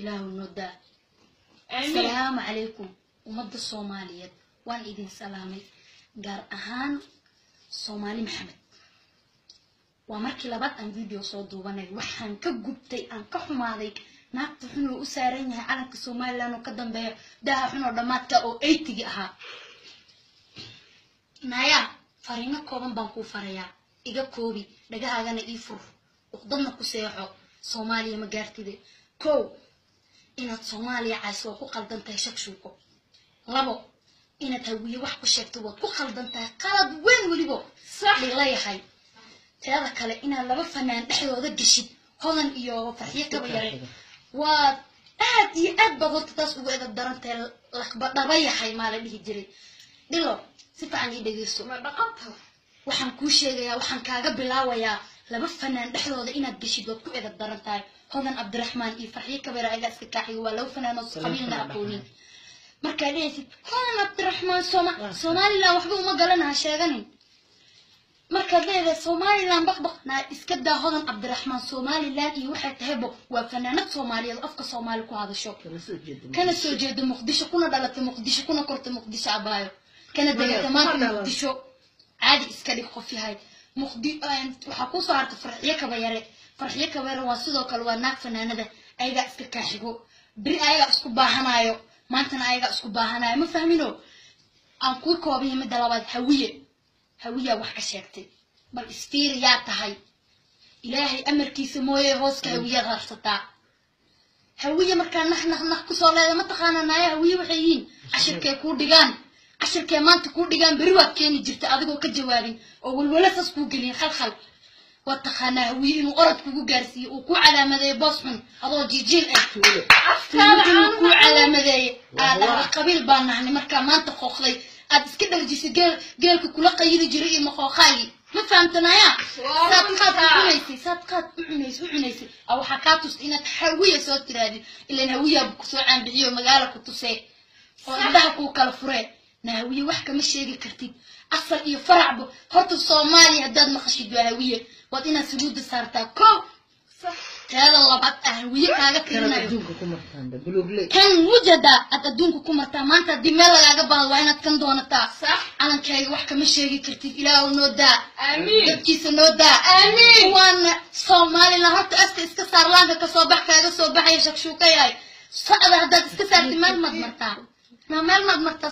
ilaahu noo daa. Asalaamu calaykum ummadda soomaaliyeed. Waan idin salaamay gaar ahaan soomaali maxamed. Waa markii labaad aan video soo duubanay waxaan ka gubtay aan ka xumaaday. Naagta xun oo u saaran yahay calanka somalilan oo ka dambeeya daha xun oo dhammaadka oo eytigi ahaa. Naya fariino kooban baan kuu farayaa. Iga koobi dhagahaagana ii fur. Uqdadna ku seexo. Soomaaliya ma gaartide. Kow إنه الصومالي عايزه كقلب دنتي شكشوكو لبو إنه توي واحد بشكتو كقلب دنتي قلب وين ولبو صح لي لاي حي تلا كلا إنه لبو فنان تحيو هذا الجشيد هون إياه فحيك بيعي وآد يأب بغض تصو إذا درنت لخب دبي حي ما له بهجري دلو سيف عندي بيجي الصومال بقطه وحنكوشة يا وحنكاجب لا ويا لما فنان دحلوه إنا قشيد وكو إذا الدرنتاي هومن عبد الرحمن إي فحيي كبير عيلا سكاحي ولو فنان وصخبين لأكوني مركا ليسي هومن عبد الرحمن سوما سومالي لا وحبو مقالنا عشاغاني مركا ليسي سومالي لا مبقبق نا إسكدا هومن عبد الرحمن سومالي لا إي وحي تهبو. وفنانات سومالي الأفقى سومالي كو هذا شوك كان سو جيد مقدشة. كونا دالت مقدشة. كونا كورت مقدشة. عبايو. كانت دقيقة مقدشة. عادي إسكالي خوفي هاي. Waxaa ku soo hartay farxiyo kaba yare farxiyo kaba yare waa sidoo kale waa naag fanaanada. Ayagaa iska kaaxigo. Beri ayagaa isku baahanayo. Maantana ayagaa isku baahanayo. Ma fahmino? Aan kuu koobiya midda labaad hawiye. Hawiyaa wax ka sheegtay. Bal isfiiri yaa tahay. Ilaahay amarkiisa mooye hooska hawiyaad harsataa hawiye markaa nah nah nah ku soo leeda ma taqaana naaya hawiye waxay yihiin. Cashirkee kuu dhigaan عشر كمان تكون دجان بروا كيني جبت أذكو كجوابي أو الولد سكوك لي خل خل واتخانا وين وأرد كوكو جرسي وكو على مذاي بصحن هذا جيجين أفتر كو على مذاي على قبيل بان يعني مر كمان تخوخي أدس كده الجيس جل جل كوكلا قيد جريء مخوخي ما فهمتنا يا ساتقات عنيسي ساتقات عنيسي عنيسي أو حكات تسينا تحوية صوت رادي إلا نوية بكسوع عن بيو مجالك وتسي صدقوا كالفريد tusee oo indhaha kuu kala furee na hawiye wax kama sheegi kartid. Asal iyo faracba horta soomaaliya haddaad maqashid waa hawiye waad inaad sujuudda saartaa ko teeda labaad ah hawiye kaaga kan wujada aad adduunka ku martaa maanta haddii meel lagaaga baahdo waa inaad kan doonataa. Calankayga wax kama sheegi kartid ilaahu noo daa. Dadkiisa noo daa. Waana somalilan horta aska iska saar laanka ka soo bax kaaga soo baxaya shakshuuka yahay socda haddaad iska saartid meel maad martaa. Meel maad martaa